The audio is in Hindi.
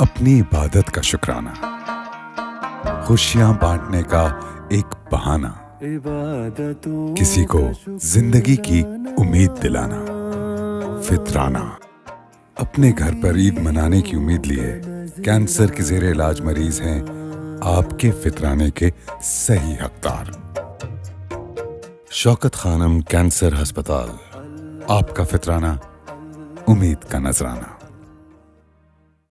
अपनी इबादत का शुक्राना। खुशियाँ बांटने का एक बहाना। किसी को ज़िंदगी की उम्मीद दिलाना। फितराना। अपने घर पर ईद मनाने की उम्मीद लिए। कैंसर के जेर इलाज मरीज़ हैं। आपके फितराने के सही हकदार। शौकत खानम कैंसर अस्पताल। आपका फितराना, उम्मीद का नजराना।